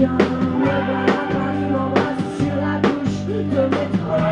bien. Le bras m'embrasse sur la bouche de métro.